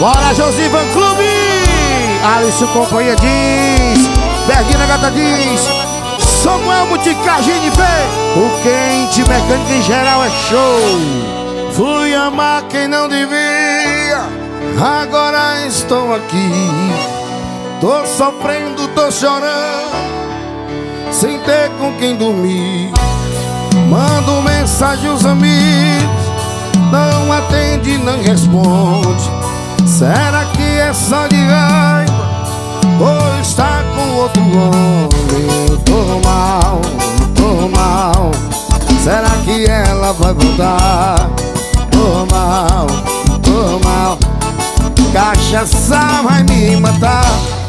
Bora, Josivan Clube! Alice Companhia diz, Berguina Gata diz, Samuel Muticagine vê, o quente mecânico em geral é show. Fui amar quem não devia, agora estou aqui. Tô sofrendo, tô chorando, sem ter com quem dormir. Mando mensagem aos amigos, não atende, não responde. Será que é só de raiva? Ou está com outro homem? Tô mal, tô mal. Será que ela vai voltar? Tô mal, tô mal. Cachaça vai me matar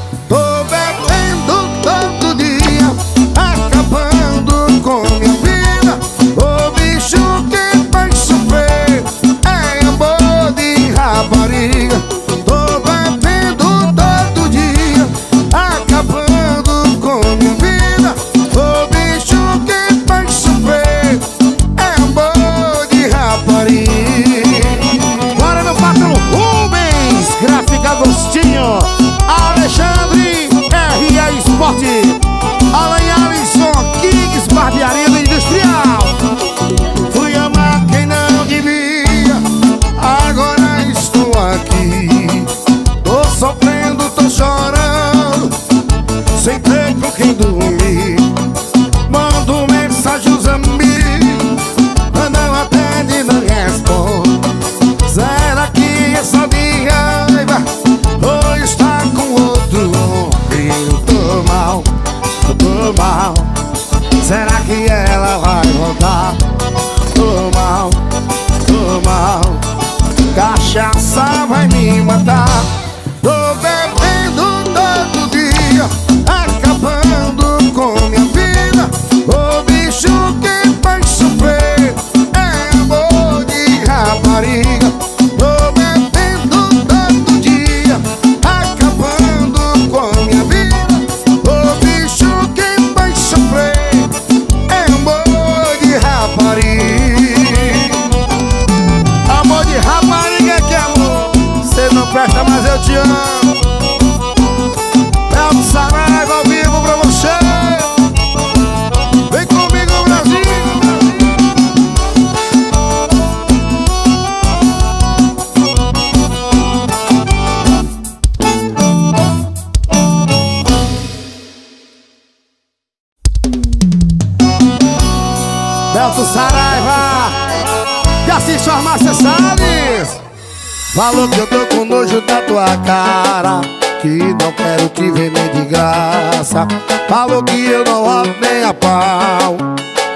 Não quero te ver nem de graça. Falou que eu não rodo nem a pau.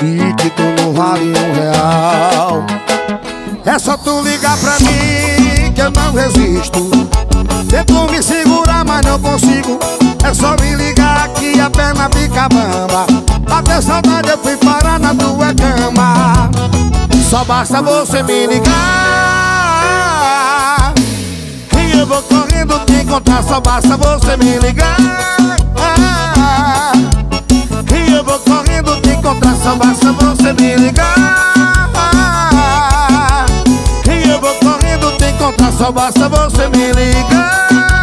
E que tu não vale um real. É só tu ligar pra mim que eu não resisto. Tento me segurar mas não consigo. É só me ligar que a perna fica bamba. Até saudade eu fui parar na tua cama. Só basta você me ligar eu vou correndo te encontrar Só basta você me ligar. E eu vou correndo te encontrar Só basta você me ligar. E eu vou correndo te encontrar Só basta você me ligar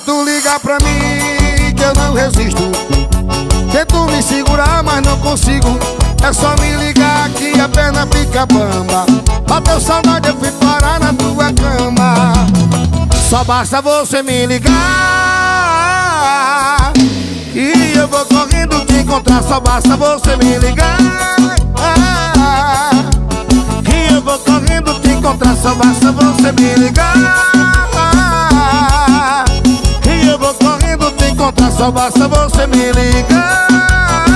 tu ligar pra mim que eu não resisto. Tento me segurar, mas não consigo. É só me ligar que a perna fica bamba. Bateu saudade, eu fui parar na tua cama. Só basta você me ligar. E eu vou correndo te encontrar. Só basta você me ligar. E eu vou correndo te encontrar. Só basta você me ligar encontrar só basta você me ligar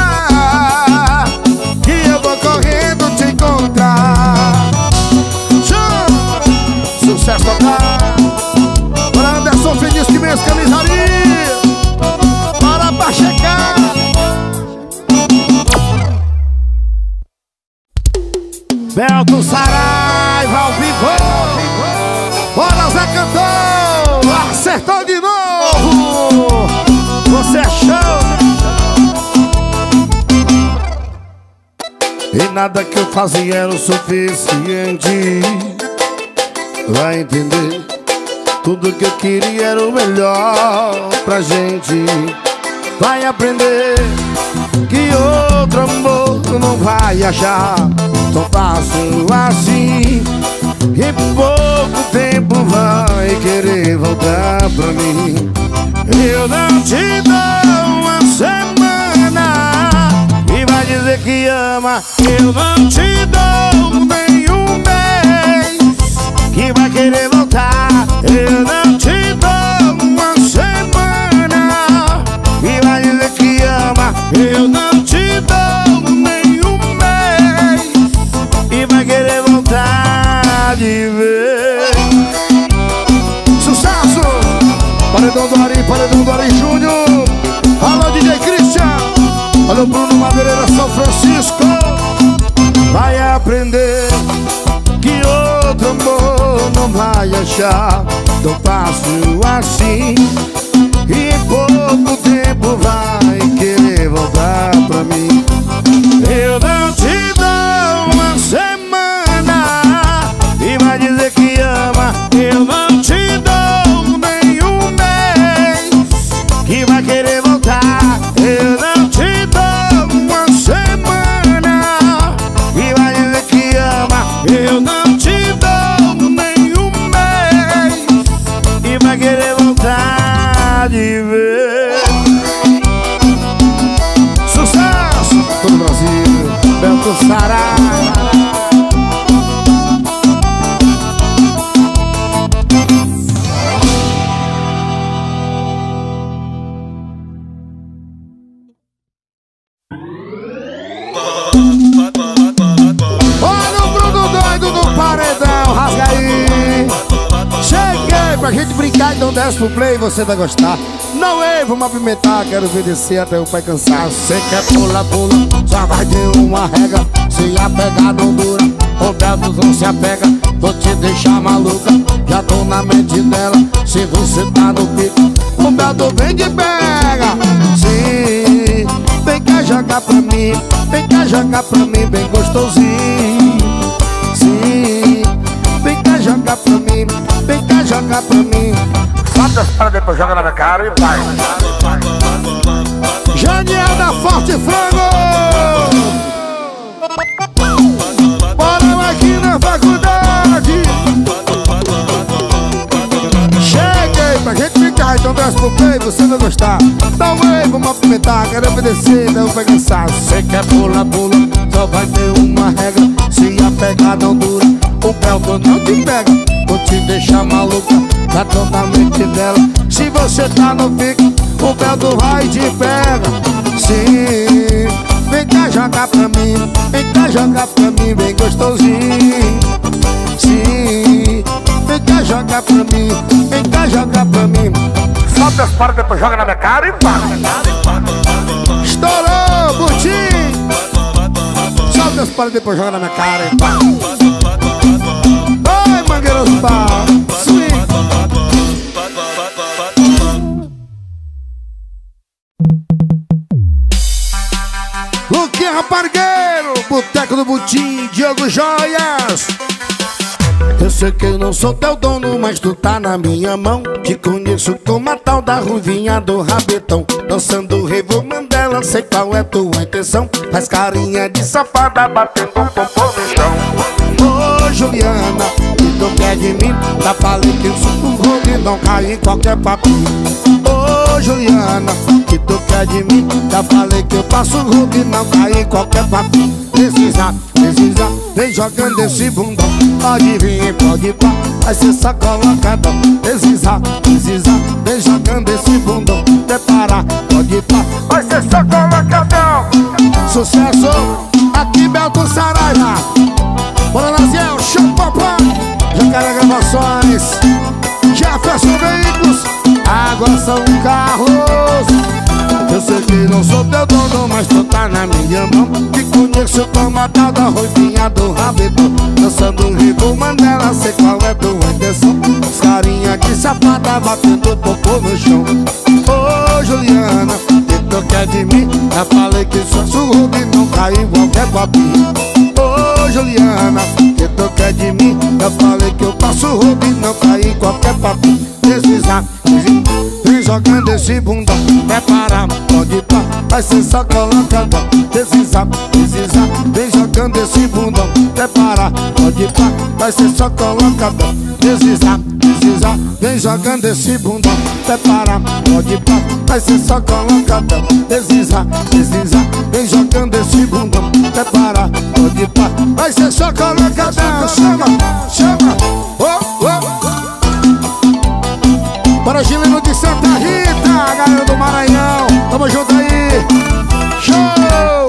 fazia era o suficiente. Vai entender. Tudo que eu queria era o melhor pra gente. Vai aprender que outro amor não vai achar tão fácil assim. Em pouco tempo vai querer voltar pra mim. Eu não te dou uma semana e vai dizer que ama. Eu não te dou nenhum mês que vai querer voltar. Eu não te dou uma semana e vai dizer que ama. Eu não te dou nenhum mês e vai querer voltar de vez. Sucesso! Paredão do Ari, Paredão do Ari Júnior. Alô, Bruno Madeireira, São Francisco. Vai aprender que outro amor não vai achar tão fácil assim. E pouco tempo vai querer voltar pra mim. Eu não te dou uma semana e vai dizer que ama. Eu não voltar 10 pro play, você vai gostar. Não ei, vamos apimentar, quero obedecer até o pai cansar. Você quer pula, pula, só vai de uma regra. Se apegar não dura, o Beto não se apega. Vou te deixar maluca, já tô na mente dela. Se você tá no pico, o Beto vem de pega. Sim, vem cá jogar pra mim, vem cá jogar pra mim, bem gostosinho. Sim, vem cá jogar pra mim, vem cá jogar pra mim. Paradas depois joga na minha cara e vai. Janiel da Forte Frango! Bora aqui na faculdade! Cheguei pra gente brincar, então desce pro play, você vai gostar. Dá um wave, vamos apimentar, quero obedecer, não vai cansar. Você quer pula, pula, só vai ter uma regra. Se a pegada não dura, o Pelton não te pega. Te deixar maluca, tá totalmente dela. Se você tá no pique, o Pelton vai e te pega. Sim, vem cá jogar pra mim, vem cá jogar pra mim, bem gostosinho. Sim, vem cá jogar pra mim, vem cá jogar pra mim. Bota as paradas depois joga na minha cara e vai. Estourou, Butim! Solta as palas depois joga na minha cara e pá. Sei que eu não sou teu dono, mas tu tá na minha mão. Te conheço como a tal da ruivinha do rabetão. Dançando revo Mandela, sei qual é tua intenção. Faz carinha de safada, batendo popô no chão. Ô Juliana, quer de mim? Tá falando que eu sou um rodo e não cai em qualquer papinho. Ô Juliana, que tu quer de mim? Já falei que eu passo rude e não cai em qualquer papinho. Precisa, precisa, vem jogando esse bundão. Pode vir, pode pá, vai ser só colocadão. Precisa, precisa, vem jogando esse bundão. Prepara, pode pá, vai ser só colocadão. Sucesso, aqui Belton Saraiva. Bora Naziel, show Jacaré Gravações, Jefferson Veículos, Água São Carlos. Eu sei que não sou teu dono, mas tu tá na minha mão. Te conheço como a tal da do rabetão Dançando um ribo Mandela, sei qual é tua intenção. Os carinha que safada batendo popô no chão. Ô oh, Juliana, que tu quer de mim? Já falei que sou surdo e não cai em qualquer oh, Juliana, que tu quer de mim? Já falei que eu passo roubo e não cai em qualquer papinho Deslizar, vem jogando esse bundão. Prepara, pode pra, vai ser só colocando. Deslizar, deslizar, vem jogando esse bundão. Prepara, pode pra, vai ser só colocando. Deslizar, deslizar, vem jogando esse bundão. Prepara, pode pra, vai ser só colocando. Deslizar, deslizar, vem jogando esse bundão Prepara, pode ir pra, vai ser só colocando Chama, chama, oh, oh para Gilino de Santa Rita, galera do Maranhão. Tamo junto aí. Show!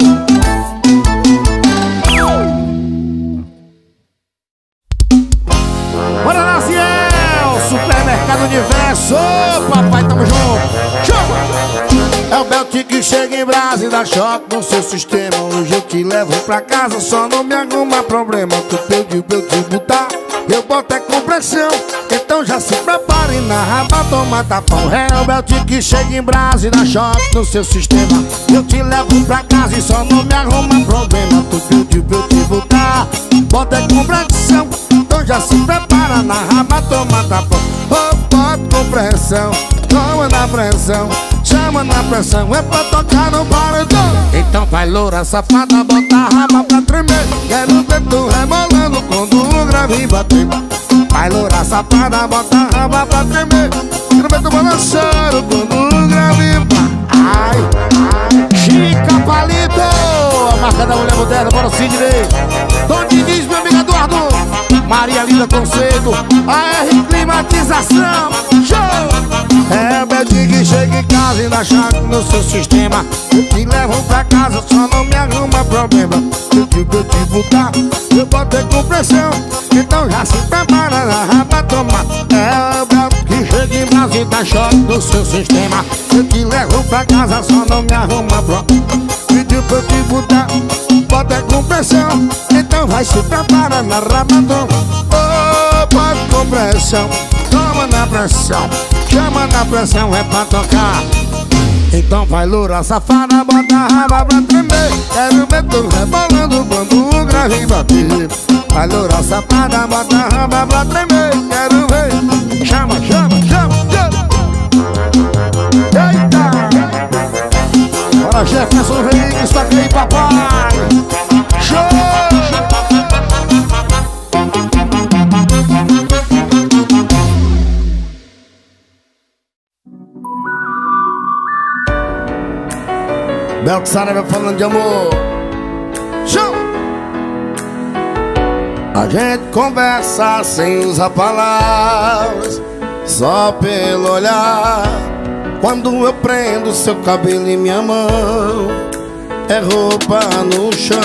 Bora Naciel, Supermercado Universo. Papai, tamo junto. Show! É o Belt que chega em Brasa e dá choque no seu sistema. Hoje eu te levo pra casa, só não me arruma problema. Tu pediu pra eu te botar, eu boto é com pressão. Então já se prepare na raba, toma tapão. Belt que chega em Brasa e choque no seu sistema. Eu te levo pra casa e só não me arruma problema. Tu pediu pra eu te botar, bota é com pressão. Então já se prepara na raba, toma tapão. Oh, bota com pressão, toma na pressão Chama na pressão, é pra tocar no paredão Então vai loura safada, bota a raba pra tremer. Quero ver tu rebolando quando o grave bater. Vai loura safada, bota a raba pra tremer. Quero ver tu balançando quando o grave Ai, ai. Chica Palito A marca da mulher moderna, bora Sidney Maria Linda Conceito AR Climatização Show! É Betinho que chega em casa e dá chave no seu sistema. Eu te levo pra casa, só não me arruma problema. Eu digo eu te botar, eu botei com pressão. Então já se prepara na raba tomar. É Beto que chega em casa e dá choque no seu sistema. Eu te levo pra casa, só não me arruma problema. Pediu pra eu te botar, bota com pressão Então vai se prepara na rabadão Oh, bota com pressão Toma na pressão Chama na pressão, é pra tocar. Então vai loura safada, bota a raba pra tremer. Quero ver tu rebolando quando o grave bater. Vai loura safada, bota a raba pra tremer. Quero ver Chama, chama, chama, chama. Eita! Bora Jefferson Henrique, está aqui papai Belto Saraiva falando de amor. Show! A gente conversa sem usar palavras Só pelo olhar. Quando eu prendo seu cabelo em minha mão É roupa no chão.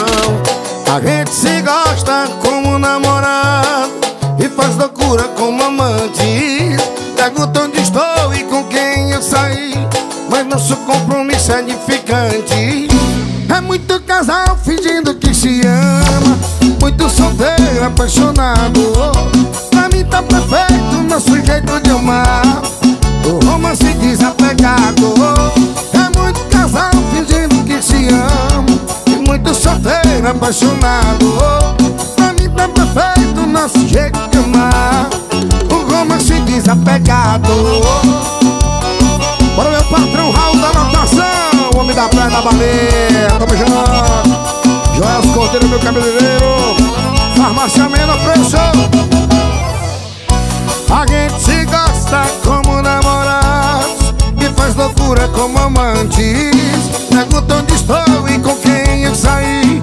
A gente se gosta como namorado E faz loucura como amante. Pergunta onde estou e com quem eu saí Mas nosso compromisso é edificante. É muito casal fingindo que se ama. Muito solteiro, apaixonado. Pra mim tá perfeito nosso jeito de amar. O romance desapegado. É muito casal fingindo que se ama. E muito solteiro, apaixonado. Pra mim tá perfeito nosso jeito de amar. O romance desapegado Da baleia Tamo junto. Joel Cordeiro, meu cabeleireiro. Farmácia Mena Preço. A gente se gosta como namorados E faz loucura como amantes. Pergunta onde estou e com quem eu saí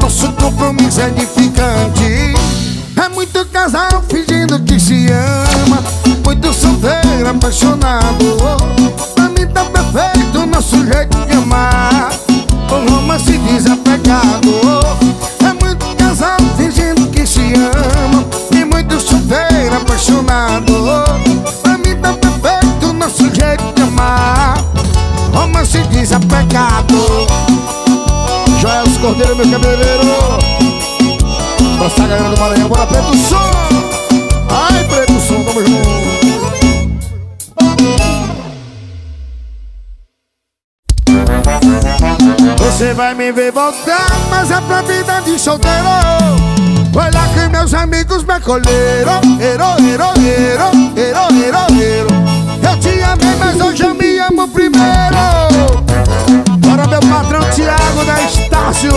Nosso compromisso é edificante. É muito casal fingindo que se ama. Muito solteiro, apaixonado. Pra mim tá perfeito nosso jeito de amar desapegado É muito casal fingindo que se ama. E muito solteiro, apaixonado. Pra mim tá perfeito nosso jeito de amar. Romance desapegado. Joel Cordeiro, meu cabeleireiro. Nossa galera do Maranhão, bora Preto Som. Ai, Preto Som, tamo junto Você vai me ver voltar, mas é pra vida de solteiro. Foi lá que meus amigos me acolheram. Ero, ero, ero, ero, ero, ero Eu te amei, mas hoje eu me amo primeiro. Bora meu patrão Tiago da Estácio.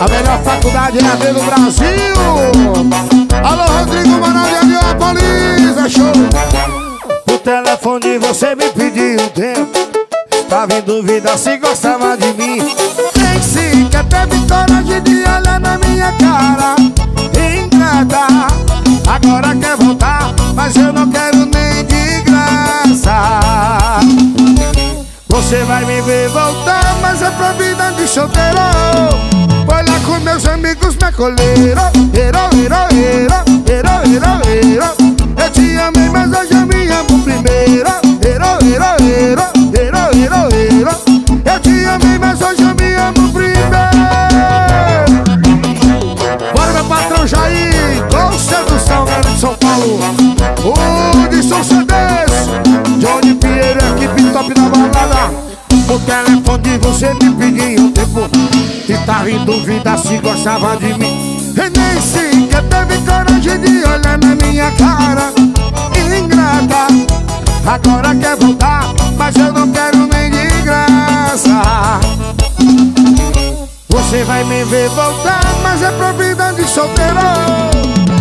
A melhor faculdade é do Brasil. Alô Rodrigo Manoel de Adiópolis, é show. O telefone você me pediu tempo Tava em dúvida se gostava de mim. Nem sequer teve coragem de olhar na minha cara. Ingrata, agora quer voltar Mas eu não quero nem de graça. Você vai me ver voltar Mas é pra vida de solteiro. Foi lá com meus amigos me acolheram. Ero, ero, ero, ero, ero, ero Eu te amei mas hoje eu me amo primeiro iro Eu te amei, mas hoje eu me amo primeiro. Bora meu patrão Jair Com sedução, galera de São Paulo. São CDs? Johnny Pinheiro, equipe top da balada. O telefone você me pediu tempo. E tava em dúvida se gostava de mim. E nem sequer teve coragem de olhar na minha cara. Ingrata Agora quer voltar, vai me ver voltar, mas é pra de solteiro.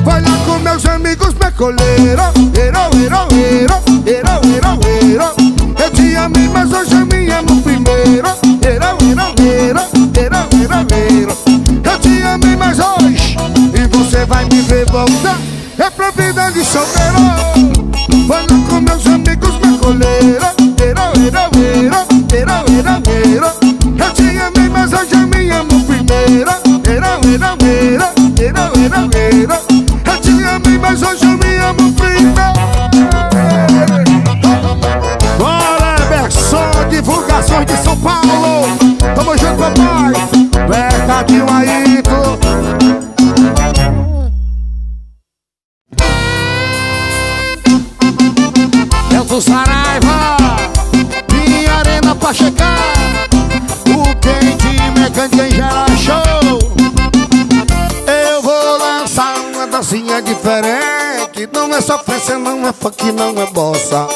Vai lá com meus amigos me acolheram Ero, ero, ero, ero, ero, ero Eu te amei, mas hoje eu me amo primeiro. Ero, ero, ero, ero, ero, ero Eu te amei, mas hoje E você vai me ver voltar. É pra de solteiro. Vai lá com meus amigos me acolheram Ero, ero, ero, primeiro Ero, ero, ero, ero, ero, ero Eu te amei, mas hoje eu me amo diferente. Não é sofrência, não é funk, não é bossa.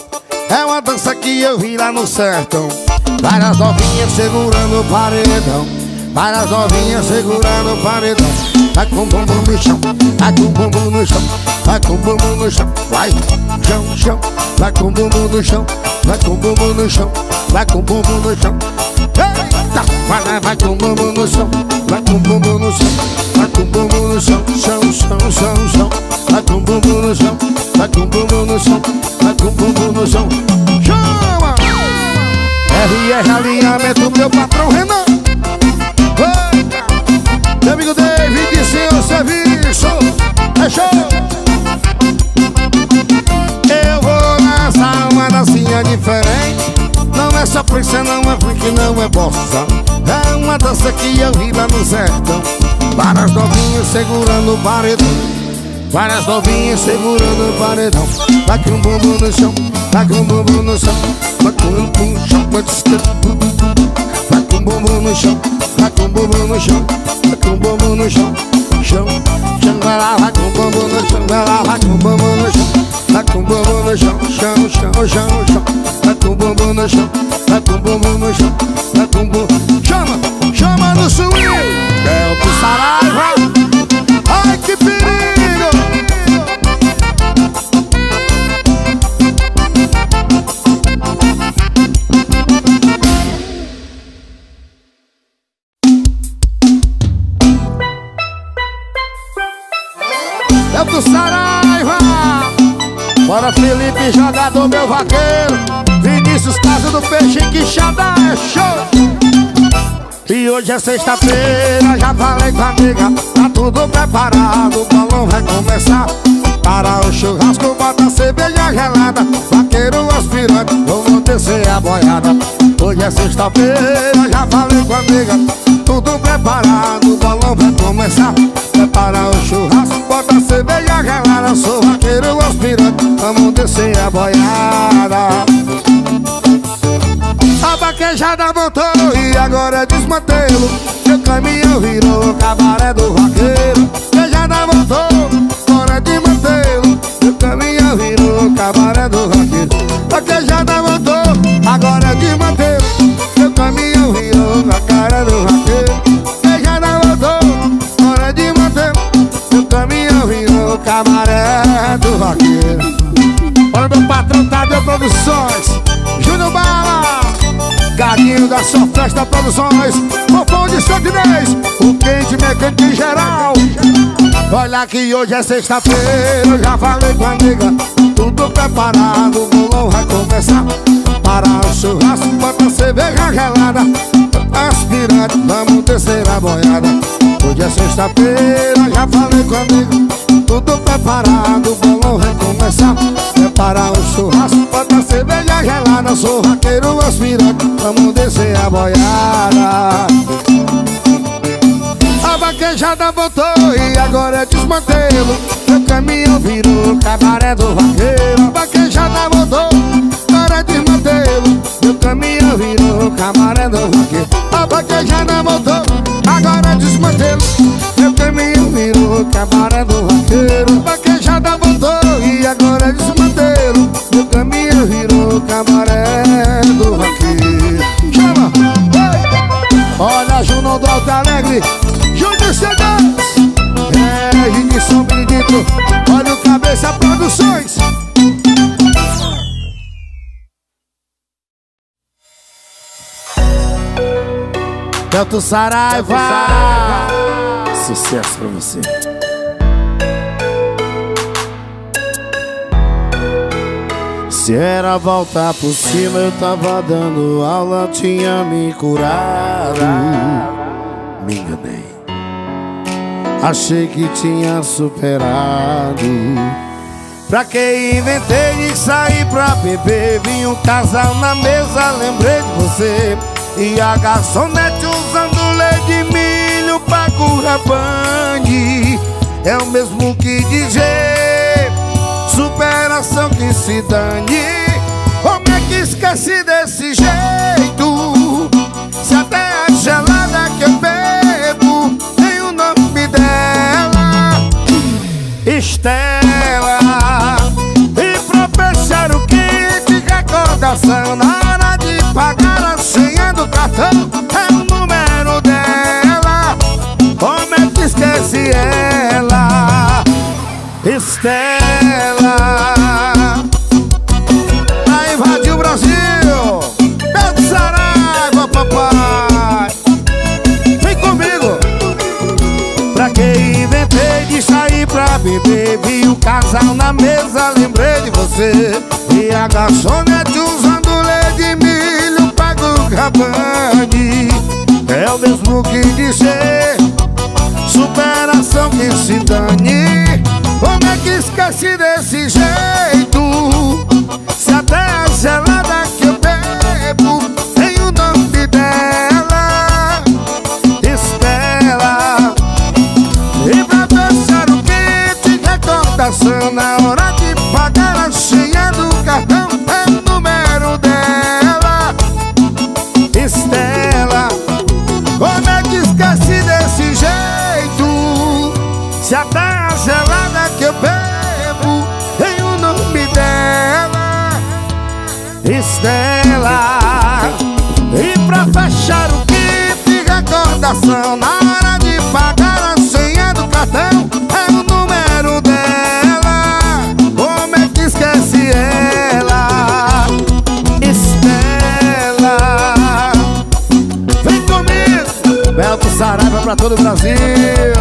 É uma dança que eu vi lá no sertão. Várias novinhas segurando o paredão. Várias novinhas segurando o paredão. Vai com o bumbum no chão, vai com o bumbum no chão Vai com o bumbum no chão, vai, chão, chão Vai com o bumbum no chão, vai com o bumbum no chão Vai com o bumbum no chão Eita, vai, vai com o bumbum no chão Vai com o bumbum no chão, vai com o bumbum no chão Chão, chão, chão, chão Vai com o bumbum no chão, vai com o bumbum no chão Vai com o bumbum no chão Chama! RR Alinhamento, meu patrão Renan meu amigo David, seu serviço É show é sofrência, não é funk, não é bossa É uma dança que eu lá no sertão Várias novinhas segurando o paredão Várias novinhas segurando o paredão com o bumbum no chão, com o bumbum no chão com o bumbum no chão, com o bumbum no chão com o bumbum no chão com o bumbum no chão Chão, chão, vai lá, bumbum no chão Vai lá, vai com bumbum no chão com o bumbum no chão Chão, chão, chão, chão com o bumbum no chão Vai com bumbum no chão Vai com bumbum Chama, chama no swing. O do Saraiva. Ai, que perigo. Do Saraiva. Bora Felipe, jogador, meu vaqueiro hoje é sexta-feira, já falei com a amiga. Tá tudo preparado, o balão vai começar. Para o churrasco, bota cerveja gelada. Vaqueiro aspirante, vamos descer a boiada. Hoje é sexta-feira Já falei com a amiga. Tudo preparado, o bolão vai começar. Prepara o churrasco, bota cerveja gelada. Sou vaqueiro aspirante, vamos descer a boiada A vaquejada voltou e agora é desmantelo. Seu caminhão virou cabaré do vaqueiro. Vaquejada voltou, agora é desmantelo Seu caminhão virou cabaré do vaqueiro. Vaquejada voltou, agora é desmantelo. Seu caminhão virou a cara do vaqueiro. Vaquejada voltou, agora é desmantelo Seu caminhão virou cabaré do vaqueiro. Olha meu patrão Tadeu Produções Júnior Bala Da sua festa produções Fofão de Santinês O quente mecânico em geral. Olha que hoje é sexta-feira Eu já falei com a amiga. Tudo preparado, o bolão vai começar Para o churrasco, bota cerveja gelada. Aspirante, vamos descer a boiada. Hoje é sexta-feira, já falei com a amiga. Tudo preparado, o bolão vai começar Prepara o churrasco, bota cerveja gelada. Sou vaqueiro aspirante, vamos descer a boiada. A vaquejada voltou e agora é desmantelo. Meu caminhão virou cabaré do vaqueiro. A vaquejada voltou, agora é desmantelo. Meu caminhão virou cabaré do vaqueiro. A vaquejada voltou, agora é desmantelo. Meu caminhão virou cabaré do vaqueiro. A vaquejada voltou e agora é desmantelo Beto Saraiva Sucesso pra você Se era voltar por cima, eu tava dando aula, tinha me curado. Me enganei. Achei que tinha superado. Pra que inventei de sair pra beber? Vi um casal na mesa, lembrei de você. E a garçonete currabande. É o mesmo que dizer superação que se dane. Como é que esquece desse jeito? Se até a gelada que eu bebo tem o nome dela, Estela. E pra fechar o kit de recordação Estela Pra invadir o Brasil. Beto Saraiva, papai. Vem comigo. Pra que inventei de sair pra beber? Vi o casal na mesa, lembrei de você. E a garçonete usando leite de milho Pago cabane É o mesmo que dizer Superação que se dane Como é que esquece desse jeito? Se até a gelada que eu bebo Tem o nome dela Estela. E pra fechar o kit recordação Na hora recordação, na hora de pagar a senha do cartão, é o número dela. Como é que esquece ela? Estela. Vem comigo! Belto Saraiva pra todo o Brasil